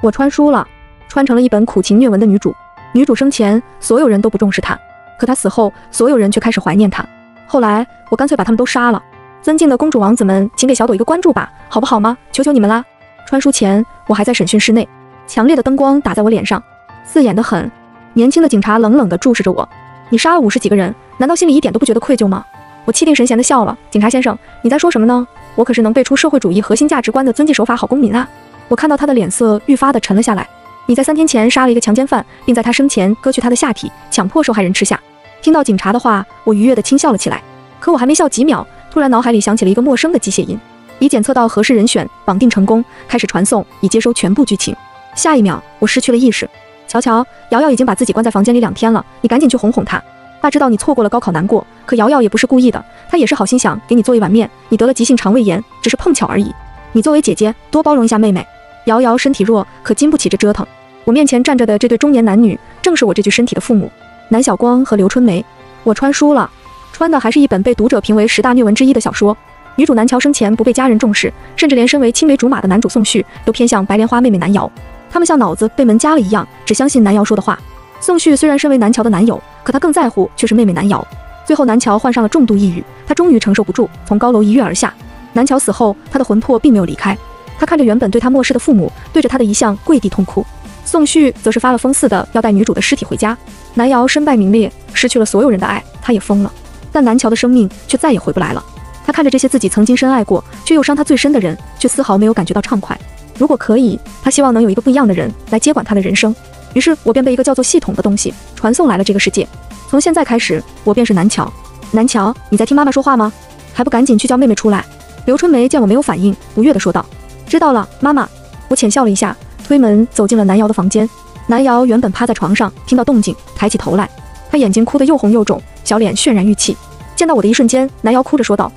我穿书了，穿成了一本苦情虐文的女主。女主生前，所有人都不重视她，可她死后，所有人却开始怀念她。后来，我干脆把他们都杀了。尊敬的公主王子们，请给小朵一个关注吧，好不好吗？求求你们啦！穿书前，我还在审讯室内，强烈的灯光打在我脸上，刺眼的很。年轻的警察冷冷地注视着我。你杀了五十几个人，难道心里一点都不觉得愧疚吗？我气定神闲地笑了。警察先生，你在说什么呢？我可是能背出社会主义核心价值观的遵纪守法好公民啊！我看到他的脸色愈发的沉了下来。你在三天前杀了一个强奸犯，并在他生前割去他的下体，强迫受害人吃下。听到警察的话，我愉悦地轻笑了起来。可我还没笑几秒，突然脑海里响起了一个陌生的机械音。已检测到合适人选，绑定成功，开始传送，已接收全部剧情。下一秒，我失去了意识。瞧瞧，瑶瑶已经把自己关在房间里两天了，你赶紧去哄哄她。爸知道你错过了高考难过，可瑶瑶也不是故意的，她也是好心想给你做一碗面。你得了急性肠胃炎，只是碰巧而已。你作为姐姐，多包容一下妹妹。瑶瑶身体弱，可经不起这折腾。我面前站着的这对中年男女，正是我这具身体的父母，南晓光和刘春梅。我穿书了，穿的还是一本被读者评为十大虐文之一的小说。女主南乔生前不被家人重视，甚至连身为青梅竹马的男主宋旭都偏向白莲花妹妹南瑶。他们像脑子被门夹了一样，只相信南瑶说的话。宋旭虽然身为南乔的男友，可他更在乎却是妹妹南瑶。最后南乔患上了重度抑郁，他终于承受不住，从高楼一跃而下。南乔死后，他的魂魄并没有离开，他看着原本对他漠视的父母，对着他的遗像跪地痛哭。宋旭则是发了疯似的要带女主的尸体回家。南瑶身败名裂，失去了所有人的爱，他也疯了。但南乔的生命却再也回不来了。他看着这些自己曾经深爱过却又伤他最深的人，却丝毫没有感觉到畅快。如果可以，他希望能有一个不一样的人来接管他的人生。于是，我便被一个叫做系统的东西传送来了这个世界。从现在开始，我便是南乔。南乔，你在听妈妈说话吗？还不赶紧去叫妹妹出来！刘春梅见我没有反应，不悦地说道：“知道了，妈妈。”我浅笑了一下，推门走进了南瑶的房间。南瑶原本趴在床上，听到动静，抬起头来，她眼睛哭得又红又肿，小脸渲然欲泣。见到我的一瞬间，南瑶哭着说道：“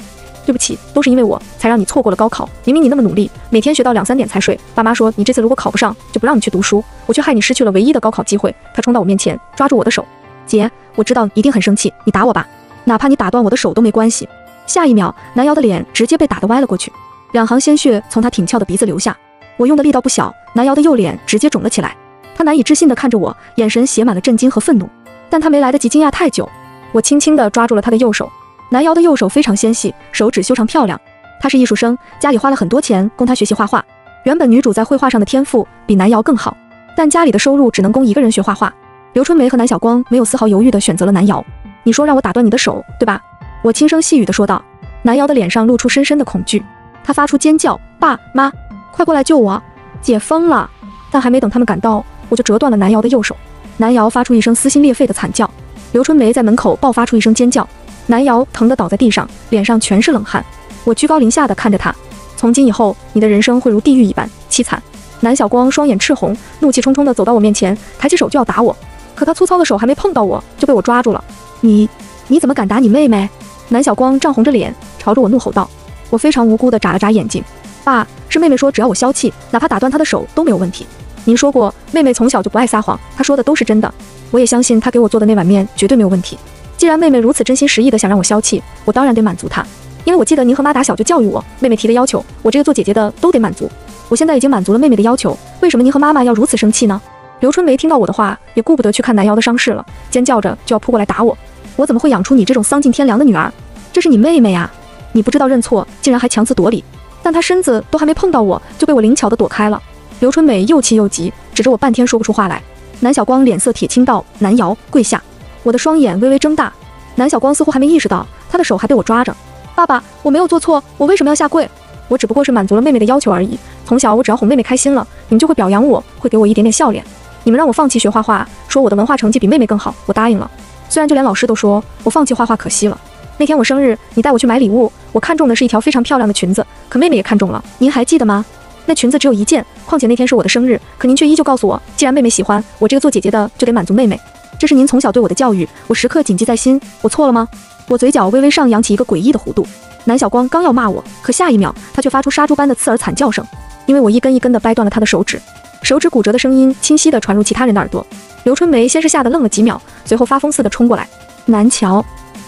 对不起，都是因为我才让你错过了高考。明明你那么努力，每天学到两三点才睡。爸妈说你这次如果考不上，就不让你去读书，我却害你失去了唯一的高考机会。”她冲到我面前，抓住我的手：“姐，我知道你一定很生气，你打我吧，哪怕你打断我的手都没关系。”下一秒，南瑶的脸直接被打得歪了过去，两行鲜血从他挺翘的鼻子流下。我用的力道不小，南瑶的右脸直接肿了起来。她难以置信地看着我，眼神写满了震惊和愤怒。但她没来得及惊讶太久。我轻轻地抓住了他的右手，南瑶的右手非常纤细，手指修长漂亮。她是艺术生，家里花了很多钱供她学习画画。原本女主在绘画上的天赋比南瑶更好，但家里的收入只能供一个人学画画。刘春梅和南晓光没有丝毫犹豫地选择了南瑶。你说让我打断你的手，对吧？我轻声细语地说道。南瑶的脸上露出深深的恐惧，她发出尖叫：“爸妈，快过来救我！姐疯了！”但还没等他们赶到，我就折断了南瑶的右手。南瑶发出一声撕心裂肺的惨叫。刘春梅在门口爆发出一声尖叫，南瑶疼得倒在地上，脸上全是冷汗。我居高临下的看着她，从今以后，你的人生会如地狱一般凄惨。南晓光双眼赤红，怒气冲冲地走到我面前，抬起手就要打我，可他粗糙的手还没碰到我，就被我抓住了。你，你怎么敢打你妹妹？南晓光涨红着脸，朝着我怒吼道。我非常无辜地眨了眨眼睛，爸，是妹妹说只要我消气，哪怕打断她的手都没有问题。您说过，妹妹从小就不爱撒谎，她说的都是真的。我也相信她给我做的那碗面绝对没有问题。既然妹妹如此真心实意的想让我消气，我当然得满足她。因为我记得您和妈打小就教育我，妹妹提的要求，我这个做姐姐的都得满足。我现在已经满足了妹妹的要求，为什么您和妈妈要如此生气呢？刘春梅听到我的话，也顾不得去看南瑶的伤势了，尖叫着就要扑过来打我。我怎么会养出你这种丧尽天良的女儿？这是你妹妹呀！你不知道认错，竟然还强词夺理。但她身子都还没碰到我，就被我灵巧的躲开了。刘春美又气又急，指着我半天说不出话来。南晓光脸色铁青道：“南瑶，跪下！”我的双眼微微睁大。南晓光似乎还没意识到，他的手还被我抓着。爸爸，我没有做错，我为什么要下跪？我只不过是满足了妹妹的要求而已。从小我只要哄妹妹开心了，你们就会表扬我，会给我一点点笑脸。你们让我放弃学画画，说我的文化成绩比妹妹更好，我答应了。虽然就连老师都说我放弃画画可惜了。那天我生日，你带我去买礼物，我看中的是一条非常漂亮的裙子，可妹妹也看中了。您还记得吗？那裙子只有一件，况且那天是我的生日，可您却依旧告诉我，既然妹妹喜欢，我这个做姐姐的就得满足妹妹。这是您从小对我的教育，我时刻谨记在心。我错了吗？我嘴角微微上扬起一个诡异的弧度。南晓光刚要骂我，可下一秒他却发出杀猪般的刺耳惨叫声，因为我一根一根的掰断了他的手指，手指骨折的声音清晰的传入其他人的耳朵。刘春梅先是吓得愣了几秒，随后发疯似的冲过来。南乔，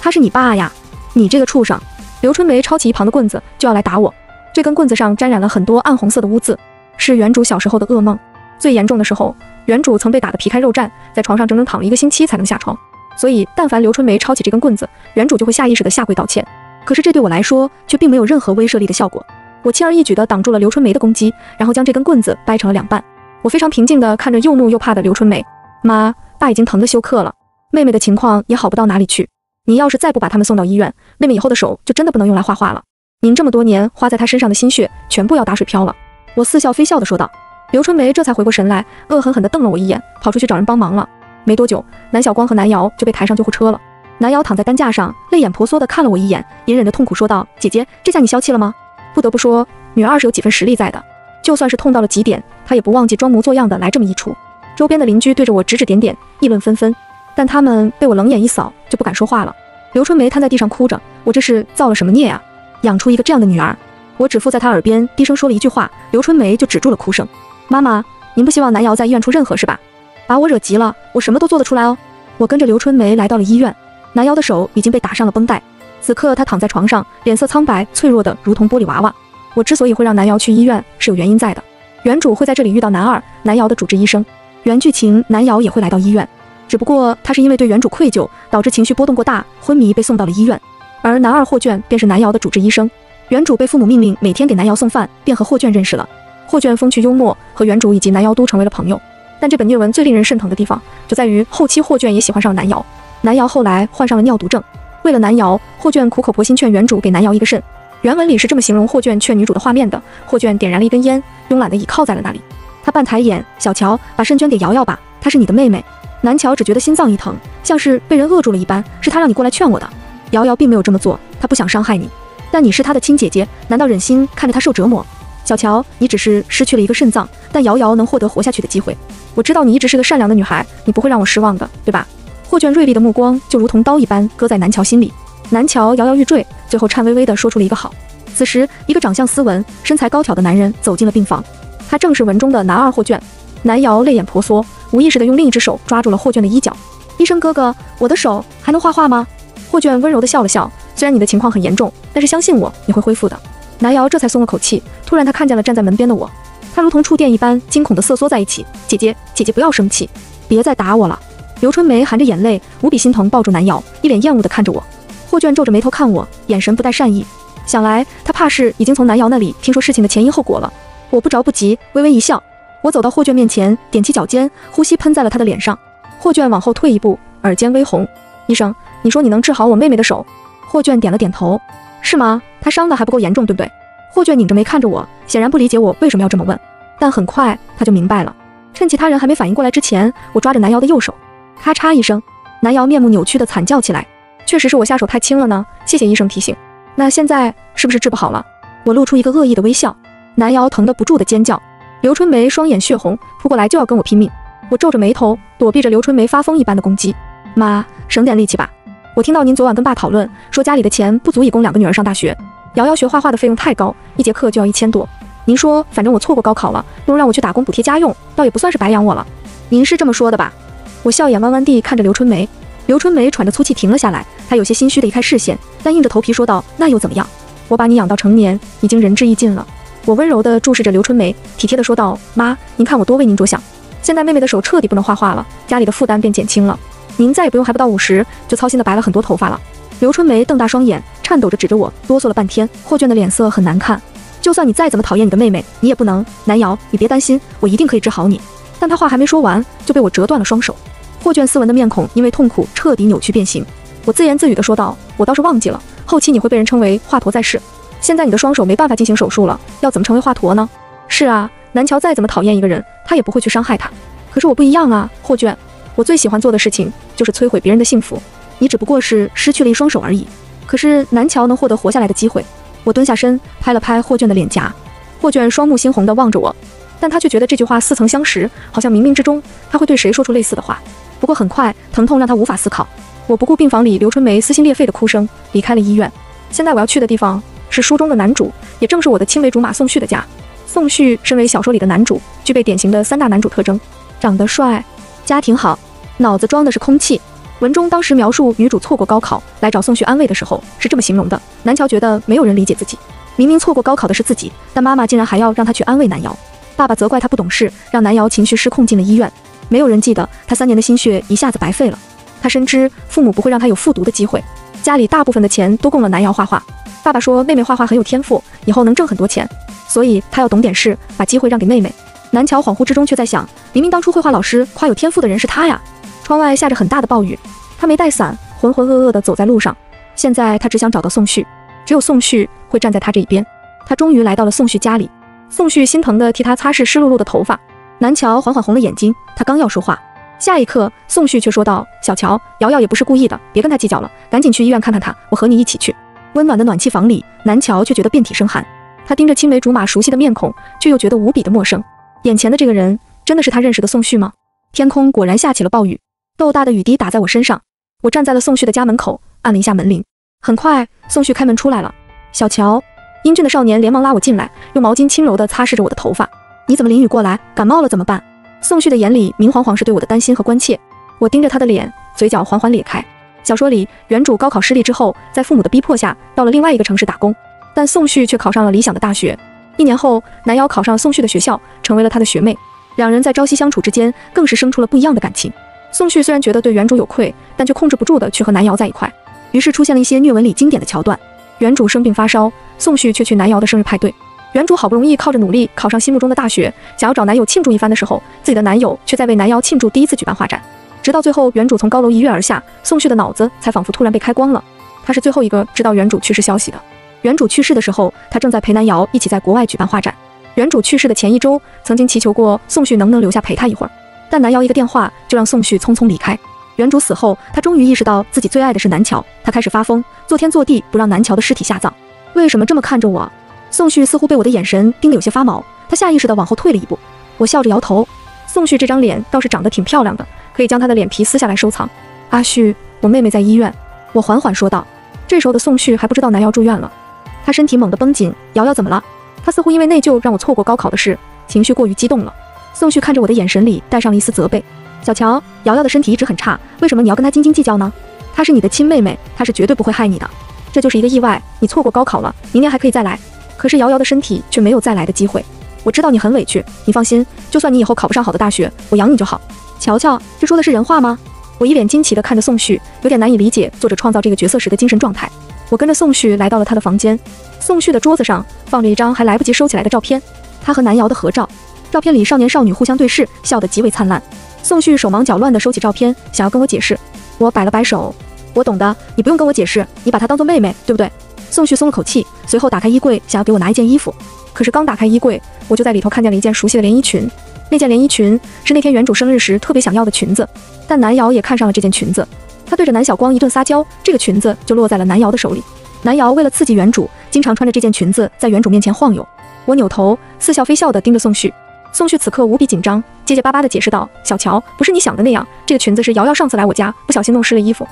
他是你爸呀！你这个畜生！刘春梅抄起一旁的棍子就要来打我。这根棍子上沾染了很多暗红色的污渍，是原主小时候的噩梦。最严重的时候，原主曾被打得皮开肉绽，在床上整整躺了一个星期才能下床。所以，但凡刘春梅抄起这根棍子，原主就会下意识地下跪道歉。可是这对我来说却并没有任何威慑力的效果。我轻而易举地挡住了刘春梅的攻击，然后将这根棍子掰成了两半。我非常平静地看着又怒又怕的刘春梅。妈，爸已经疼得休克了，妹妹的情况也好不到哪里去。您要是再不把他们送到医院，妹妹以后的手就真的不能用来画画了。您这么多年花在她身上的心血，全部要打水漂了。我似笑非笑地说道。刘春梅这才回过神来，恶狠狠地瞪了我一眼，跑出去找人帮忙了。没多久，南小光和南瑶就被抬上救护车了。南瑶躺在担架上，泪眼婆娑地看了我一眼，隐忍着痛苦说道：“姐姐，这下你消气了吗？”不得不说，女二是有几分实力在的，就算是痛到了极点，她也不忘记装模作样的来这么一出。周边的邻居对着我指指点点，议论纷纷。但他们被我冷眼一扫，就不敢说话了。刘春梅瘫在地上哭着，我这是造了什么孽啊？养出一个这样的女儿。我只附在她耳边低声说了一句话，刘春梅就止住了哭声。妈妈，您不希望南瑶在医院出任何事吧？把我惹急了，我什么都做得出来哦。我跟着刘春梅来到了医院，南瑶的手已经被打上了绷带，此刻她躺在床上，脸色苍白，脆弱的如同玻璃娃娃。我之所以会让南瑶去医院，是有原因在的。原主会在这里遇到男二，南瑶的主治医生。原剧情南瑶也会来到医院。只不过他是因为对原主愧疚，导致情绪波动过大，昏迷被送到了医院。而男二霍卷便是南瑶的主治医生。原主被父母命令每天给南瑶送饭，便和霍卷认识了。霍卷风趣幽默，和原主以及南瑶都成为了朋友。但这本虐文最令人肾疼的地方，就在于后期霍卷也喜欢上了南瑶。南瑶后来患上了尿毒症，为了南瑶，霍卷苦口婆心劝原主给南瑶一个肾。原文里是这么形容霍卷劝女主的画面的：霍卷点燃了一根烟，慵懒地倚靠在了那里。他半抬眼，小乔，把肾捐给瑶瑶吧，她是你的妹妹。南乔只觉得心脏一疼，像是被人扼住了一般。是他让你过来劝我的。瑶瑶并没有这么做，他不想伤害你。但你是他的亲姐姐，难道忍心看着他受折磨？小乔，你只是失去了一个肾脏，但瑶瑶能获得活下去的机会。我知道你一直是个善良的女孩，你不会让我失望的，对吧？霍卷锐利的目光就如同刀一般割在南乔心里。南乔摇摇欲坠，最后颤巍巍地说出了一个好。此时，一个长相斯文、身材高挑的男人走进了病房，他正是文中的男二霍卷。南瑶泪眼婆娑。无意识地用另一只手抓住了霍卷的衣角。医生哥哥，我的手还能画画吗？霍卷温柔地笑了笑。虽然你的情况很严重，但是相信我，你会恢复的。南瑶这才松了口气。突然，他看见了站在门边的我，他如同触电一般，惊恐地瑟缩在一起。姐姐，姐姐不要生气，别再打我了。刘春梅含着眼泪，无比心疼，抱住南瑶，一脸厌恶地看着我。霍卷皱着眉头看我，眼神不带善意。想来他怕是已经从南瑶那里听说事情的前因后果了。我不着不急，微微一笑。我走到霍卷面前，踮起脚尖，呼吸喷在了他的脸上。霍卷往后退一步，耳尖微红。医生，你说你能治好我妹妹的手？霍卷点了点头。是吗？她伤的还不够严重，对不对？霍卷拧着眉看着我，显然不理解我为什么要这么问。但很快他就明白了。趁其他人还没反应过来之前，我抓着南瑶的右手，咔嚓一声，南瑶面目扭曲的惨叫起来。确实是我下手太轻了呢，谢谢医生提醒。那现在是不是治不好了？我露出一个恶意的微笑。南瑶疼得不住的尖叫。刘春梅双眼血红，扑过来就要跟我拼命。我皱着眉头躲避着刘春梅发疯一般的攻击。妈，省点力气吧。我听到您昨晚跟爸讨论，说家里的钱不足以供两个女儿上大学。瑶瑶学画画的费用太高，一节课就要一千多。您说，反正我错过高考了，不如让我去打工补贴家用，倒也不算是白养我了。您是这么说的吧？我笑眼弯弯地看着刘春梅。刘春梅喘着粗气停了下来，她有些心虚地移开视线，但硬着头皮说道：“那又怎么样？我把你养到成年，已经仁至义尽了。”我温柔地注视着刘春梅，体贴地说道：“妈，您看我多为您着想。现在妹妹的手彻底不能画画了，家里的负担便减轻了。您再也不用还不到五十就操心的白了很多头发了。”刘春梅瞪大双眼，颤抖着指着我，哆嗦了半天。霍卷的脸色很难看。就算你再怎么讨厌你的妹妹，你也不能。南瑶，你别担心，我一定可以治好你。但他话还没说完，就被我折断了双手。霍卷斯文的面孔因为痛苦彻底扭曲变形。我自言自语地说道：“我倒是忘记了，后期你会被人称为华佗在世。”现在你的双手没办法进行手术了，要怎么成为华佗呢？是啊，南乔再怎么讨厌一个人，他也不会去伤害他。可是我不一样啊，霍卷，我最喜欢做的事情就是摧毁别人的幸福。你只不过是失去了一双手而已。可是南乔能获得活下来的机会。我蹲下身拍了拍霍卷的脸颊，霍卷双目猩红地望着我，但他却觉得这句话似曾相识，好像冥冥之中他会对谁说出类似的话。不过很快，疼痛让他无法思考。我不顾病房里刘春梅撕心裂肺的哭声，离开了医院。现在我要去的地方。是书中的男主，也正是我的青梅竹马宋旭的家。宋旭身为小说里的男主，具备典型的三大男主特征：长得帅，家庭好，脑子装的是空气。文中当时描述女主错过高考来找宋旭安慰的时候，是这么形容的：南乔觉得没有人理解自己，明明错过高考的是自己，但妈妈竟然还要让他去安慰南瑶。爸爸责怪他不懂事，让南瑶情绪失控进了医院。没有人记得他三年的心血一下子白费了。他深知父母不会让他有复读的机会，家里大部分的钱都供了南瑶画画。爸爸说妹妹画画很有天赋，以后能挣很多钱，所以他要懂点事，把机会让给妹妹。南乔恍惚之中却在想，明明当初绘画老师夸有天赋的人是他呀。窗外下着很大的暴雨，他没带伞，浑浑噩噩地走在路上。现在他只想找到宋旭，只有宋旭会站在他这一边。他终于来到了宋旭家里，宋旭心疼地替他擦拭湿漉漉的头发。南乔缓缓红了眼睛，他刚要说话，下一刻宋旭却说道：“小乔，瑶瑶也不是故意的，别跟他计较了，赶紧去医院看看他，我和你一起去。”温暖的暖气房里，南乔却觉得遍体生寒。他盯着青梅竹马熟悉的面孔，却又觉得无比的陌生。眼前的这个人，真的是他认识的宋旭吗？天空果然下起了暴雨。豆大的雨滴打在我身上，我站在了宋旭的家门口，按了一下门铃。很快，宋旭开门出来了。小乔，英俊的少年连忙拉我进来，用毛巾轻柔地擦拭着我的头发。你怎么淋雨过来？感冒了怎么办？宋旭的眼里明晃晃是对我的担心和关切。我盯着他的脸，嘴角缓缓咧开。小说里，原主高考失利之后，在父母的逼迫下，到了另外一个城市打工，但宋旭却考上了理想的大学。一年后，南瑶考上宋旭的学校，成为了他的学妹。两人在朝夕相处之间，更是生出了不一样的感情。宋旭虽然觉得对原主有愧，但却控制不住的去和南瑶在一块，于是出现了一些虐文里经典的桥段。原主生病发烧，宋旭却去南瑶的生日派对。原主好不容易靠着努力考上心目中的大学，想要找男友庆祝一番的时候，自己的男友却在为南瑶庆祝第一次举办画展。直到最后，原主从高楼一跃而下，宋旭的脑子才仿佛突然被开光了。他是最后一个知道原主去世消息的。原主去世的时候，他正在陪南瑶一起在国外举办画展。原主去世的前一周，曾经祈求过宋旭能不能留下陪他一会儿。但南瑶一个电话就让宋旭匆匆离开。原主死后，他终于意识到自己最爱的是南乔，他开始发疯，做天做地不让南乔的尸体下葬。为什么这么看着我？宋旭似乎被我的眼神盯得有些发毛，他下意识地往后退了一步。我笑着摇头。宋旭这张脸倒是长得挺漂亮的，可以将他的脸皮撕下来收藏。阿旭，我妹妹在医院。我缓缓说道。这时候的宋旭还不知道南瑶住院了，他身体猛地绷紧。瑶瑶怎么了？他似乎因为内疚让我错过高考的事，情绪过于激动了。宋旭看着我的眼神里带上了一丝责备。小乔，瑶瑶的身体一直很差，为什么你要跟她斤斤计较呢？她是你的亲妹妹，她是绝对不会害你的。这就是一个意外，你错过高考了，明年还可以再来。可是瑶瑶的身体却没有再来的机会。我知道你很委屈，你放心，就算你以后考不上好的大学，我养你就好。瞧瞧，这说的是人话吗？我一脸惊奇地看着宋旭，有点难以理解作者创造这个角色时的精神状态。我跟着宋旭来到了他的房间，宋旭的桌子上放着一张还来不及收起来的照片，他和南瑶的合照。照片里少年少女互相对视，笑得极为灿烂。宋旭手忙脚乱地收起照片，想要跟我解释。我摆了摆手，我懂的，你不用跟我解释，你把她当做妹妹，对不对？宋旭松了口气，随后打开衣柜，想要给我拿一件衣服。可是刚打开衣柜，我就在里头看见了一件熟悉的连衣裙。那件连衣裙是那天原主生日时特别想要的裙子，但南瑶也看上了这件裙子。她对着南小光一顿撒娇，这个裙子就落在了南瑶的手里。南瑶为了刺激原主，经常穿着这件裙子在原主面前晃悠。我扭头似笑非笑地盯着宋旭。宋旭此刻无比紧张，结结巴巴地解释道：“小乔，不是你想的那样，这个裙子是瑶瑶上次来我家不小心弄湿了衣服。”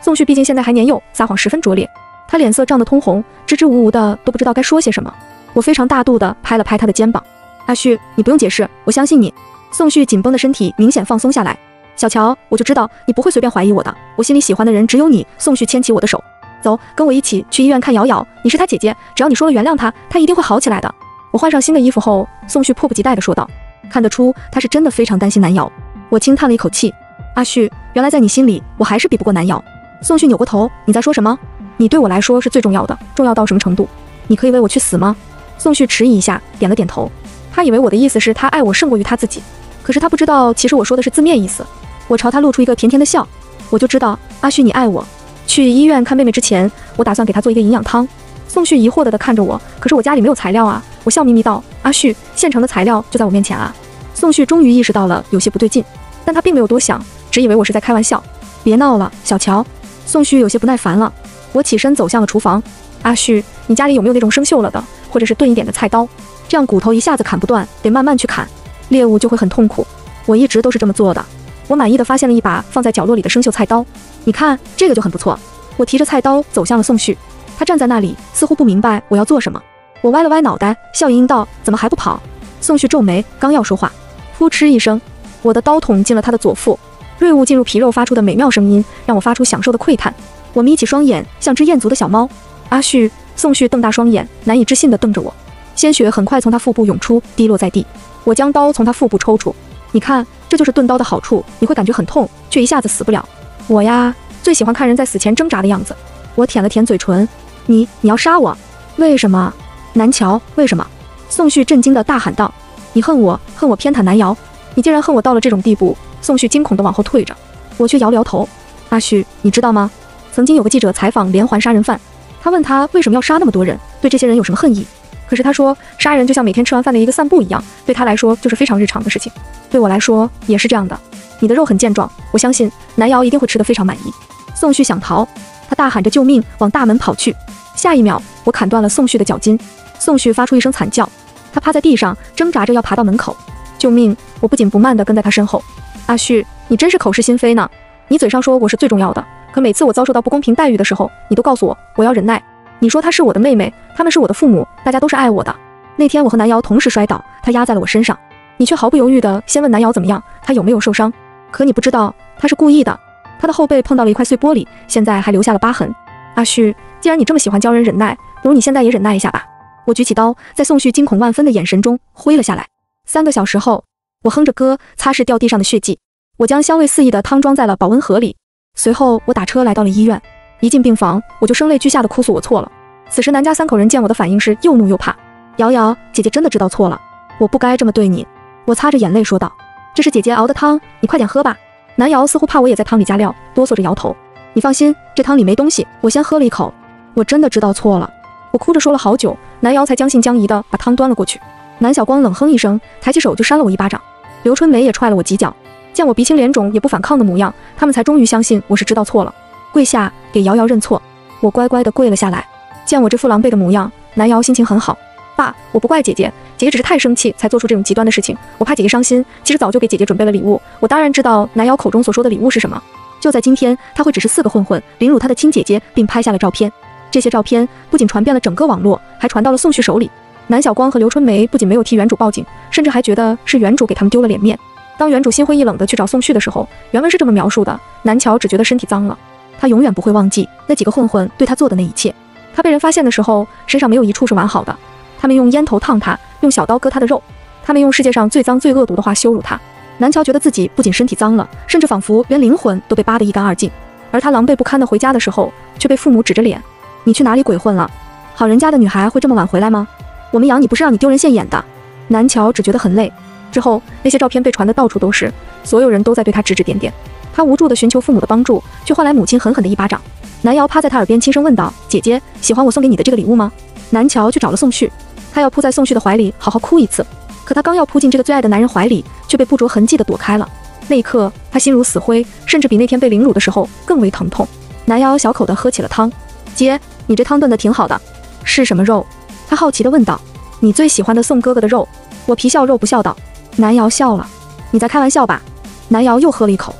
宋旭毕竟现在还年幼，撒谎十分拙劣，他脸色涨得通红，支支吾吾的都不知道该说些什么。我非常大度地拍了拍他的肩膀：“阿旭，你不用解释，我相信你。”宋旭紧绷的身体明显放松下来。小乔，我就知道你不会随便怀疑我的，我心里喜欢的人只有你。宋旭牵起我的手：“走，跟我一起去医院看瑶瑶，你是她姐姐，只要你说了原谅她，她一定会好起来的。”我换上新的衣服后，宋旭迫不及待地说道：“看得出他是真的非常担心南瑶。”我轻叹了一口气：“阿旭，原来在你心里，我还是比不过南瑶。”宋旭扭过头：“你在说什么？你对我来说是最重要的，重要到什么程度？你可以为我去死吗？”宋旭迟疑一下，点了点头。他以为我的意思是他爱我胜过于他自己，可是他不知道，其实我说的是字面意思。我朝他露出一个甜甜的笑：“我就知道，阿旭你爱我。”去医院看妹妹之前，我打算给她做一个营养汤。宋旭疑惑的看着我，可是我家里没有材料啊。我笑眯眯道：“阿旭，现成的材料就在我面前啊。”宋旭终于意识到了有些不对劲，但他并没有多想，只以为我是在开玩笑。别闹了，小乔。宋旭有些不耐烦了。我起身走向了厨房。阿旭，你家里有没有那种生锈了的，或者是钝一点的菜刀？这样骨头一下子砍不断，得慢慢去砍，猎物就会很痛苦。我一直都是这么做的。我满意的发现了一把放在角落里的生锈菜刀。你看，这个就很不错。我提着菜刀走向了宋旭，他站在那里，似乎不明白我要做什么。我歪了歪脑袋，笑盈盈道：“怎么还不跑？”宋旭皱眉，刚要说话，扑哧一声，我的刀捅进了他的左腹，锐物进入皮肉发出的美妙声音，让我发出享受的喟叹。我眯起双眼，像只厌足的小猫。阿旭，宋旭瞪大双眼，难以置信地瞪着我，鲜血很快从他腹部涌出，滴落在地。我将刀从他腹部抽出，你看，这就是钝刀的好处，你会感觉很痛，却一下子死不了。我呀，最喜欢看人在死前挣扎的样子。我舔了舔嘴唇，你你要杀我？为什么？南桥，为什么？宋旭震惊的大喊道：“你恨我，恨我偏袒南瑶，你竟然恨我到了这种地步！”宋旭惊恐的往后退着，我却摇了摇头。阿旭，你知道吗？曾经有个记者采访连环杀人犯，他问他为什么要杀那么多人，对这些人有什么恨意？可是他说，杀人就像每天吃完饭的一个散步一样，对他来说就是非常日常的事情。对我来说也是这样的。你的肉很健壮，我相信南瑶一定会吃得非常满意。宋旭想逃，他大喊着救命，往大门跑去。下一秒，我砍断了宋旭的脚筋。宋旭发出一声惨叫，他趴在地上挣扎着要爬到门口。救命！我不紧不慢地跟在他身后。阿旭，你真是口是心非呢。你嘴上说我是最重要的，可每次我遭受到不公平待遇的时候，你都告诉我我要忍耐。你说她是我的妹妹，他们是我的父母，大家都是爱我的。那天我和南瑶同时摔倒，她压在了我身上，你却毫不犹豫地先问南瑶怎么样，她有没有受伤。可你不知道，她是故意的。她的后背碰到了一块碎玻璃，现在还留下了疤痕。阿旭，既然你这么喜欢教人忍耐，不如你现在也忍耐一下吧。我举起刀，在宋旭惊恐万分的眼神中挥了下来。三个小时后，我哼着歌擦拭掉地上的血迹。我将香味四溢的汤装在了保温盒里，随后我打车来到了医院。一进病房，我就声泪俱下的哭诉我错了。此时南家三口人见我的反应是又怒又怕。瑶瑶姐姐真的知道错了，我不该这么对你。我擦着眼泪说道：“这是姐姐熬的汤，你快点喝吧。”南瑶似乎怕我也在汤里加料，哆嗦着摇头。你放心，这汤里没东西。我先喝了一口，我真的知道错了。我哭着说了好久，南瑶才将信将疑的把汤端了过去。南小光冷哼一声，抬起手就扇了我一巴掌。刘春梅也踹了我几脚。见我鼻青脸肿也不反抗的模样，他们才终于相信我是知道错了，跪下给瑶瑶认错。我乖乖的跪了下来。见我这副狼狈的模样，南瑶心情很好。爸，我不怪姐姐，姐姐只是太生气才做出这种极端的事情。我怕姐姐伤心，其实早就给姐姐准备了礼物。我当然知道南瑶口中所说的礼物是什么。就在今天，他会指示四个混混凌辱他的亲姐姐，并拍下了照片。这些照片不仅传遍了整个网络，还传到了宋旭手里。南小光和刘春梅不仅没有替原主报警，甚至还觉得是原主给他们丢了脸面。当原主心灰意冷地去找宋旭的时候，原文是这么描述的：南乔只觉得身体脏了，他永远不会忘记那几个混混对他做的那一切。他被人发现的时候，身上没有一处是完好的。他们用烟头烫他，用小刀割他的肉，他们用世界上最脏最恶毒的话羞辱他。南乔觉得自己不仅身体脏了，甚至仿佛连灵魂都被扒得一干二净。而他狼狈不堪地回家的时候，却被父母指着脸：“你去哪里鬼混了？好人家的女孩会这么晚回来吗？我们养你不是让你丢人现眼的。”南乔只觉得很累。之后，那些照片被传得到处都是，所有人都在对他指指点点。他无助地寻求父母的帮助，却换来母亲狠狠的一巴掌。南瑶趴在他耳边轻声问道：“姐姐，喜欢我送给你的这个礼物吗？”南乔去找了宋旭，他要扑在宋旭的怀里好好哭一次。可他刚要扑进这个最爱的男人怀里，却被不着痕迹地躲开了。那一刻，他心如死灰，甚至比那天被凌辱的时候更为疼痛。南瑶小口地喝起了汤。姐，你这汤炖得挺好的，是什么肉？他好奇地问道。你最喜欢的宋哥哥的肉。我皮笑肉不笑道。南瑶笑了，你在开玩笑吧？南瑶又喝了一口，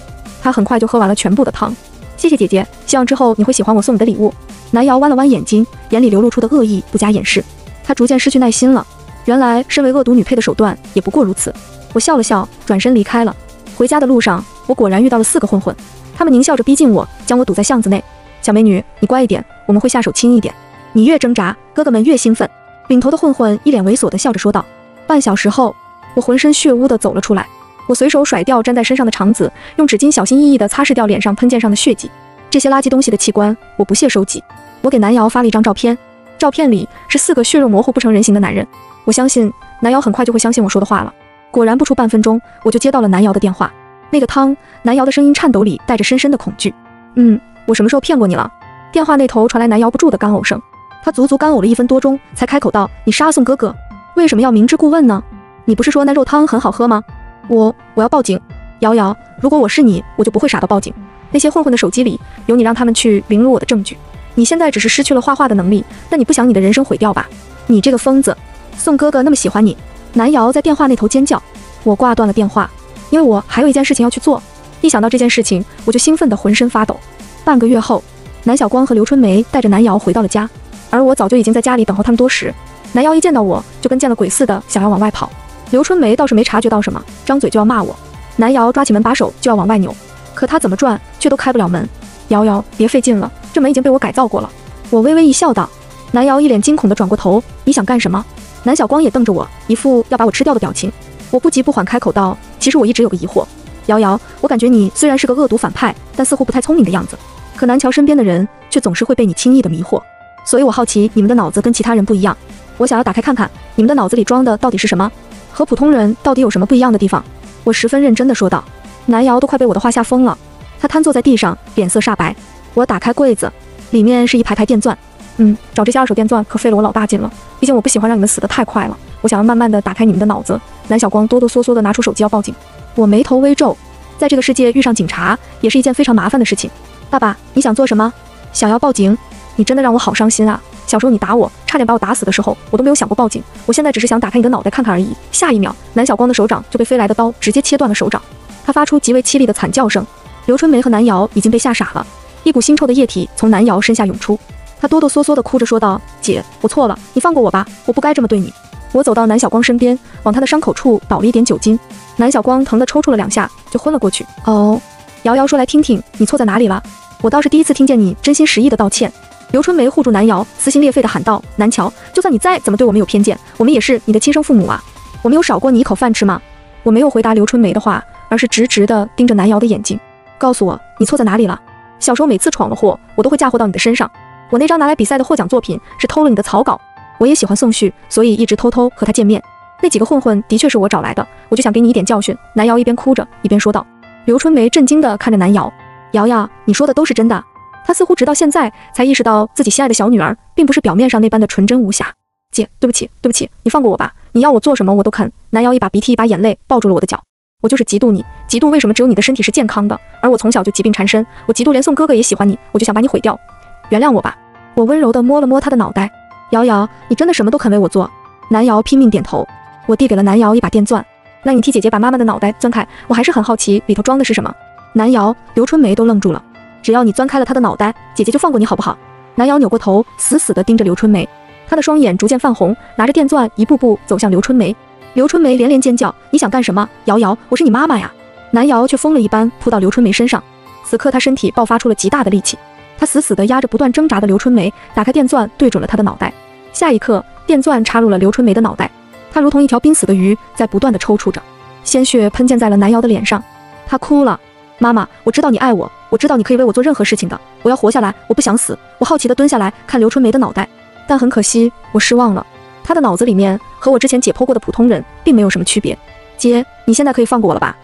他很快就喝完了全部的汤。谢谢姐姐，希望之后你会喜欢我送你的礼物。南瑶弯了弯眼睛，眼里流露出的恶意不加掩饰。他逐渐失去耐心了。原来身为恶毒女配的手段也不过如此。我笑了笑，转身离开了。回家的路上，我果然遇到了四个混混，他们狞笑着逼近我，将我堵在巷子内。小美女，你乖一点，我们会下手轻一点。你越挣扎，哥哥们越兴奋。领头的混混一脸猥琐的笑着说道。半小时后。我浑身血污的走了出来，我随手甩掉粘在身上的肠子，用纸巾小心翼翼地擦拭掉脸上喷溅上的血迹。这些垃圾东西的器官，我不屑收集。我给南瑶发了一张照片，照片里是四个血肉模糊不成人形的男人。我相信南瑶很快就会相信我说的话了。果然，不出半分钟，我就接到了南瑶的电话。那个汤，南瑶的声音颤抖里带着深深的恐惧。嗯，我什么时候骗过你了？电话那头传来南瑶不住的干呕声。他足足干呕了一分多钟，才开口道：“你杀宋哥哥，为什么要明知故问呢？”你不是说那肉汤很好喝吗？我我要报警。瑶瑶，如果我是你，我就不会傻到报警。那些混混的手机里有你让他们去凌辱我的证据。你现在只是失去了画画的能力，但你不想你的人生毁掉吧？你这个疯子！宋哥哥那么喜欢你。南瑶在电话那头尖叫。我挂断了电话，因为我还有一件事情要去做。一想到这件事情，我就兴奋得浑身发抖。半个月后，南小光和刘春梅带着南瑶回到了家，而我早就已经在家里等候他们多时。南瑶一见到我就跟见了鬼似的，想要往外跑。刘春梅倒是没察觉到什么，张嘴就要骂我。南瑶抓起门把手就要往外扭，可她怎么转却都开不了门。瑶瑶，别费劲了，这门已经被我改造过了。我微微一笑道。南瑶一脸惊恐地转过头，你想干什么？南小光也瞪着我，一副要把我吃掉的表情。我不急不缓开口道：“其实我一直有个疑惑，瑶瑶，我感觉你虽然是个恶毒反派，但似乎不太聪明的样子。可南桥身边的人却总是会被你轻易的迷惑，所以我好奇你们的脑子跟其他人不一样。我想要打开看看你们的脑子里装的到底是什么，和普通人到底有什么不一样的地方。”我十分认真的说道。南瑶都快被我的话吓疯了，他瘫坐在地上，脸色煞白。我打开柜子，里面是一排排电钻。嗯，找这些二手电钻可费了我老大劲了。毕竟我不喜欢让你们死得太快了。我想要慢慢地打开你们的脑子。南小光哆哆嗦嗦地拿出手机要报警。我眉头微皱，在这个世界遇上警察也是一件非常麻烦的事情。爸爸，你想做什么？想要报警？你真的让我好伤心啊！小时候你打我，差点把我打死的时候，我都没有想过报警。我现在只是想打开你的脑袋看看而已。下一秒，南小光的手掌就被飞来的刀直接切断了手掌，他发出极为凄厉的惨叫声。刘春梅和南瑶已经被吓傻了，一股腥臭的液体从南瑶身下涌出。她哆哆嗦嗦地哭着说道：“姐，我错了，你放过我吧，我不该这么对你。”我走到南小光身边，往他的伤口处倒了一点酒精。南小光疼得抽搐了两下，就昏了过去。哦，瑶瑶说来听听，你错在哪里了？我倒是第一次听见你真心实意的道歉。刘春梅护住南瑶，撕心裂肺地喊道：“南乔，就算你再怎么对我们有偏见，我们也是你的亲生父母啊，我们有少过你一口饭吃吗？”我没有回答刘春梅的话，而是直直地盯着南瑶的眼睛，告诉我你错在哪里了。小时候每次闯了祸，我都会嫁祸到你的身上。我那张拿来比赛的获奖作品是偷了你的草稿。我也喜欢宋旭，所以一直偷偷和他见面。那几个混混的确是我找来的，我就想给你一点教训。南瑶一边哭着一边说道。刘春梅震惊地看着南瑶，瑶瑶，你说的都是真的？她似乎直到现在才意识到自己心爱的小女儿并不是表面上那般的纯真无瑕。姐，对不起，对不起，你放过我吧，你要我做什么我都肯。南瑶一把鼻涕一把眼泪抱住了我的脚。我就是嫉妒你，嫉妒为什么只有你的身体是健康的，而我从小就疾病缠身。我嫉妒连宋哥哥也喜欢你，我就想把你毁掉。原谅我吧。我温柔地摸了摸他的脑袋。瑶瑶，你真的什么都肯为我做？南瑶拼命点头。我递给了南瑶一把电钻，那你替姐姐把妈妈的脑袋钻开，我还是很好奇里头装的是什么。南瑶、刘春梅都愣住了。只要你钻开了她的脑袋，姐姐就放过你，好不好？南瑶扭过头，死死地盯着刘春梅，她的双眼逐渐泛红，拿着电钻一步步走向刘春梅。刘春梅连连尖叫：“你想干什么？瑶瑶，我是你妈妈呀！”南瑶却疯了一般扑到刘春梅身上，此刻她身体爆发出了极大的力气。她死死地压着不断挣扎的刘春梅，打开电钻，对准了她的脑袋。下一刻，电钻插入了刘春梅的脑袋，她如同一条濒死的鱼，在不断地抽搐着，鲜血喷溅在了南瑶的脸上。她哭了：“妈妈，我知道你爱我，我知道你可以为我做任何事情的。我要活下来，我不想死。”我好奇地蹲下来看刘春梅的脑袋，但很可惜，我失望了。她的脑子里面和我之前解剖过的普通人并没有什么区别。姐，你现在可以放过我了吧？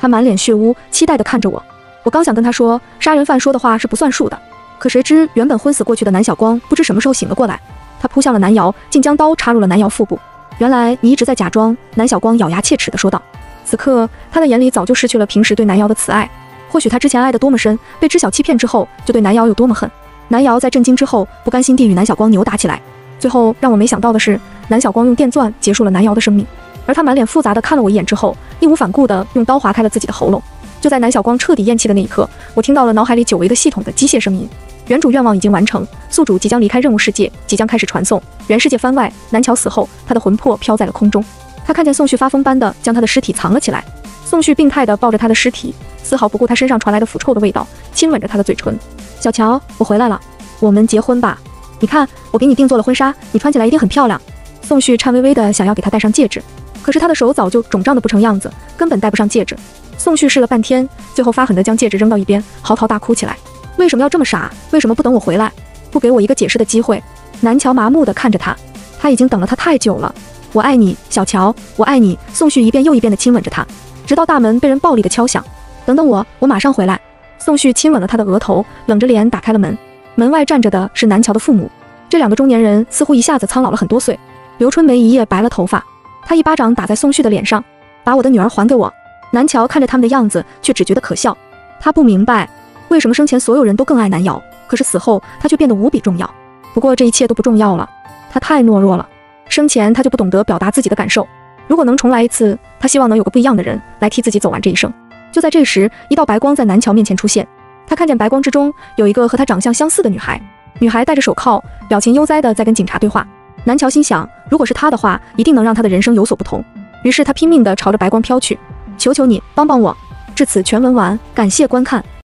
她满脸血污，期待地看着我。我刚想跟她说，杀人犯说的话是不算数的。可谁知，原本昏死过去的南小光不知什么时候醒了过来，他扑向了南瑶，竟将刀插入了南瑶腹部。原来你一直在假装。南小光咬牙切齿地说道。此刻他的眼里早就失去了平时对南瑶的慈爱，或许他之前爱得多么深，被知晓欺骗之后就对南瑶有多么恨。南瑶在震惊之后不甘心地与南小光扭打起来，最后让我没想到的是，南小光用电钻结束了南瑶的生命，而他满脸复杂地看了我一眼之后，义无反顾地用刀划开了自己的喉咙。就在南小光彻底咽气的那一刻，我听到了脑海里久违的系统的机械声音。原主愿望已经完成，宿主即将离开任务世界，即将开始传送。原世界番外，南桥死后，他的魂魄飘在了空中。他看见宋旭发疯般的将他的尸体藏了起来。宋旭病态地抱着他的尸体，丝毫不顾他身上传来的腐臭的味道，亲吻着他的嘴唇。小乔，我回来了，我们结婚吧。你看，我给你定做了婚纱，你穿起来一定很漂亮。宋旭颤巍巍地想要给他戴上戒指，可是他的手早就肿胀得不成样子，根本戴不上戒指。宋旭试了半天，最后发狠地将戒指扔到一边，嚎啕大哭起来。为什么要这么傻？为什么不等我回来？不给我一个解释的机会？南乔麻木地看着他，他已经等了他太久了。我爱你，小乔，我爱你。宋旭一遍又一遍地亲吻着他，直到大门被人暴力的敲响。等等我，我马上回来。宋旭亲吻了他的额头，冷着脸打开了门。门外站着的是南乔的父母，这两个中年人似乎一下子苍老了很多岁。刘春梅一夜白了头发，她一巴掌打在宋旭的脸上，把我的女儿还给我。南乔看着他们的样子，却只觉得可笑。他不明白。为什么生前所有人都更爱南瑶，可是死后他却变得无比重要？不过这一切都不重要了，他太懦弱了。生前他就不懂得表达自己的感受。如果能重来一次，他希望能有个不一样的人来替自己走完这一生。就在这时，一道白光在南桥面前出现，他看见白光之中有一个和他长相相似的女孩，女孩戴着手铐，表情悠哉的在跟警察对话。南桥心想，如果是他的话，一定能让他的人生有所不同。于是他拼命的朝着白光飘去，求求你帮帮我。至此全文完，感谢观看。